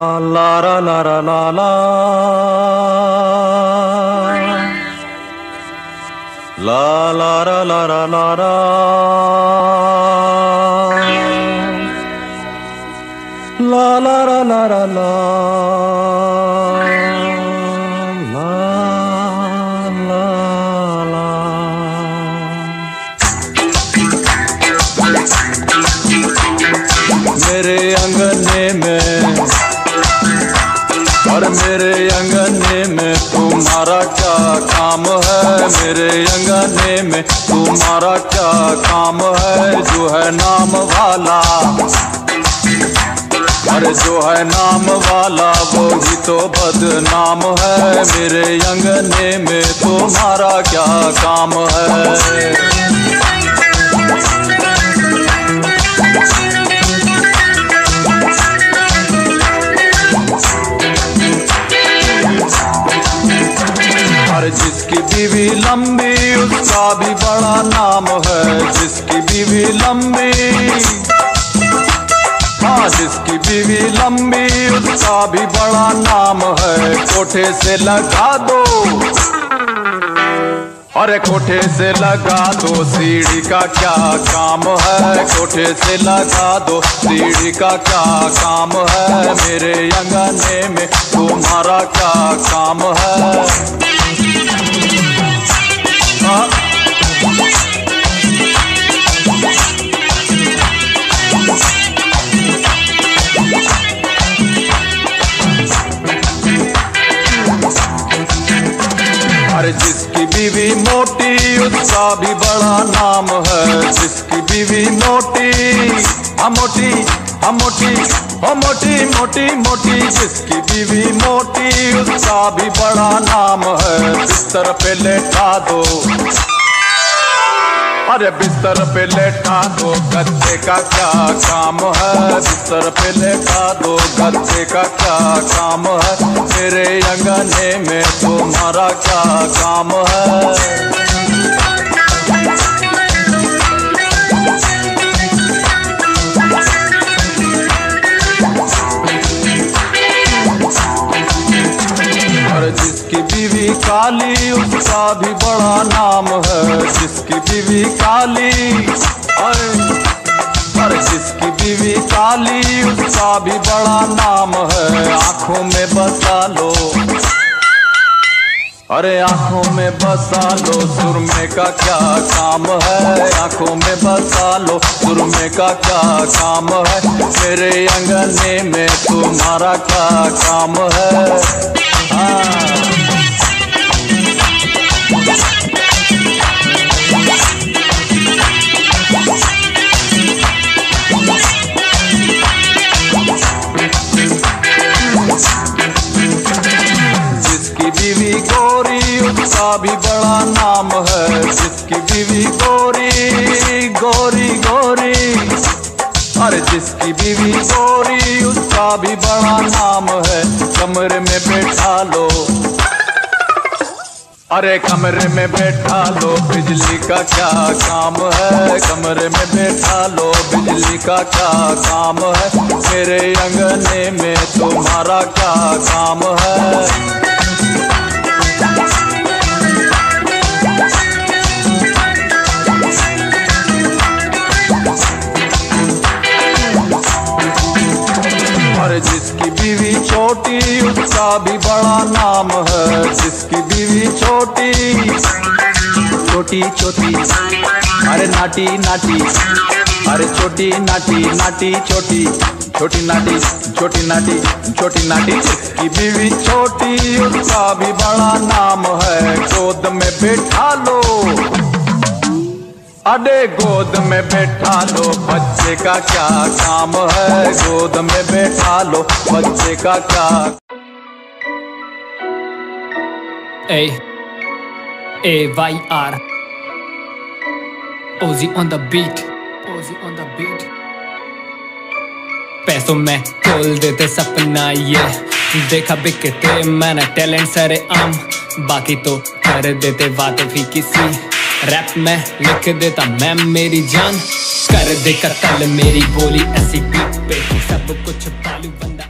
La la la la la la La la la la la la la La la la la la la La la la मेरे अंगने में और मेरे अंगने में तुम्हारा क्या काम है? मेरे अंगने में तुम्हारा क्या काम है? जो है नाम वाला, अरे जो है नाम वाला, वो ही तो बदनाम है। मेरे अंगने में तुम्हारा क्या काम है? बीवी लंबी, उसका भी बड़ा नाम है, जिसकी बीवी लंबी। हाँ जिसकी बीवी लंबी, उसका भी बड़ा नाम है, कोठे से लगा दो। अरे कोठे से लगा दो, सीढ़ी का क्या काम है? कोठे से लगा दो, सीढ़ी का क्या काम है? मेरे अंगने में तुम्हारा क्या काम है? हाँ? बीवी मोटी, उसका भी बड़ा नाम है जिसकी बीवी मोटी। हम मोटी हम मोटी हम मोटी मोटी मोटी, जिसकी बीवी मोटी, उसका भी बड़ा नाम है। बिस्तर पे लेटा दो। अरे बिस्तर पे लेटा दो गद्दे का क्या काम है? बिस्तर पे लेटा दो गद्दे का क्या काम है? तेरे अंगने में तुम्हारा क्या काम है? काली उसका भी बड़ा नाम है। जिसकी बीवी काली, अरे अरे, जिसकी बीवी काली उसका भी बड़ा नाम है। आँखों में बसा लो। अरे, आँखों में बसा लो। सुरमे का क्या काम है? आँखों में बसा लो। सुरमे का क्या काम है? मेरे अंगने में तुम्हारा क्या काम है? हाँ। बीवी गोरी, उसका भी बड़ा नाम है जिसकी बीवी गोरी गोरी गोरी। अरे जिसकी बीवी गोरी, उसका भी बड़ा नाम है, कमरे में बैठा लो। अरे कमरे में बैठा लो, बिजली का क्या काम है? कमरे में बैठा लो, बिजली का क्या काम है? मेरे अंगने में तुम्हारा क्या काम है? जिसकी बीवी छोटी। छोटी छोटी। अरे नाटी नाटी। अरे छोटी, नाटी नाटी, छोटी। छोटी, नाटी छोटी नाटी छोटी, नाटी। जिसकी बीवी छोटी, उसका भी बड़ा नाम है। गोद में बैठा लो। अरे गोद में बैठा लो। बच्चे का क्या काम है? गोद में बैठा लो। बच्चे का क्या A A Y R. Ozzy on the beat. Ozzy on the beat. पैसों में खोल देते सपना ये। देखा बिकते मैंने टैलेंट सरे आम। बाकी तो कर देते बातें भी किसी। रैप में लिख देता मैं मेरी जान। कर दे कत्ल मेरी बोली ऐसी पे। सब कुछ पालू बंदा।